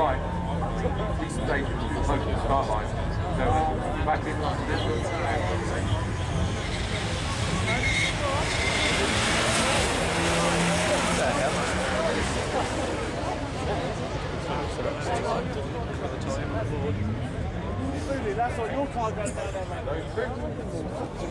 flight, you day close to the start line. So back in London. That's what your car going down there, mate.